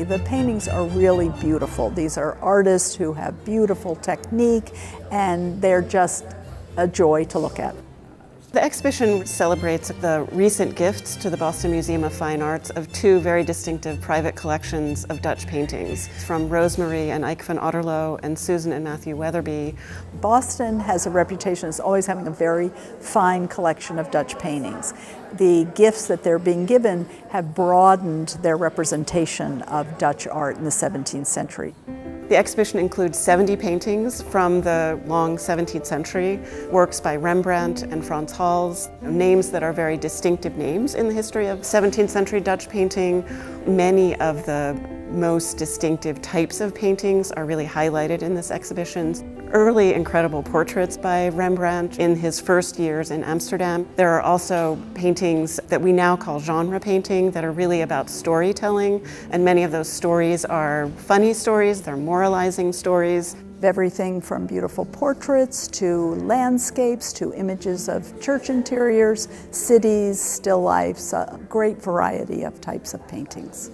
The paintings are really beautiful. These are artists who have beautiful technique and they're just a joy to look at. The exhibition celebrates the recent gifts to the Boston Museum of Fine Arts of two very distinctive private collections of Dutch paintings from Rose-Marie and Eijk van Otterloo and Susan and Matthew Weatherbie. Boston has a reputation as always having a very fine collection of Dutch paintings. The gifts that they're being given have broadened their representation of Dutch art in the 17th century. The exhibition includes 70 paintings from the long 17th century, works by Rembrandt and Frans Hals, names that are very distinctive names in the history of 17th century Dutch painting. Many of the most distinctive types of paintings are really highlighted in this exhibition. Early incredible portraits by Rembrandt in his first years in Amsterdam. There are also paintings that we now call genre painting that are really about storytelling and many of those stories are funny stories, they're moralizing stories. Everything from beautiful portraits to landscapes to images of church interiors, cities, still lifes, a great variety of types of paintings.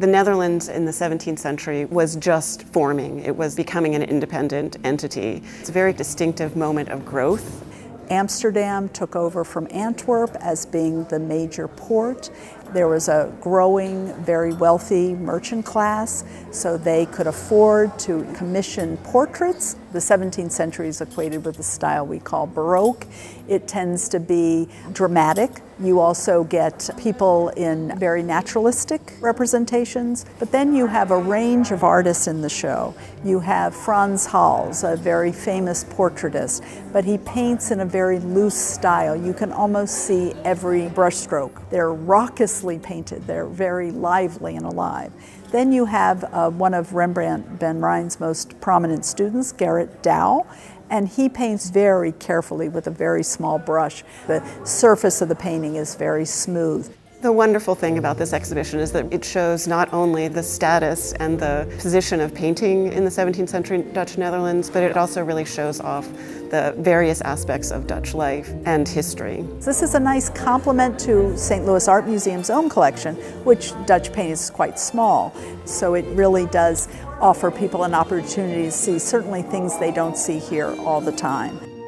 The Netherlands in the 17th century was just forming. It was becoming an independent entity. It's a very distinctive moment of growth. Amsterdam took over from Antwerp as being the major port. There was a growing, very wealthy merchant class, so they could afford to commission portraits. The 17th century is equated with the style we call Baroque. It tends to be dramatic. You also get people in very naturalistic representations, but then you have a range of artists in the show. You have Frans Hals, a very famous portraitist, but he paints in a very loose style. You can almost see every brushstroke. They're raucously painted, they're very lively and alive. Then you have uh, one of Rembrandt van Rijn's most prominent students, Gerrit Dou, and he paints very carefully with a very small brush. The surface of the painting is very smooth. The wonderful thing about this exhibition is that it shows not only the status and the position of painting in the 17th century Dutch Netherlands, but it also really shows off the various aspects of Dutch life and history. This is a nice complement to St. Louis Art Museum's own collection, which Dutch painting is quite small. So it really does offer people an opportunity to see certainly things they don't see here all the time.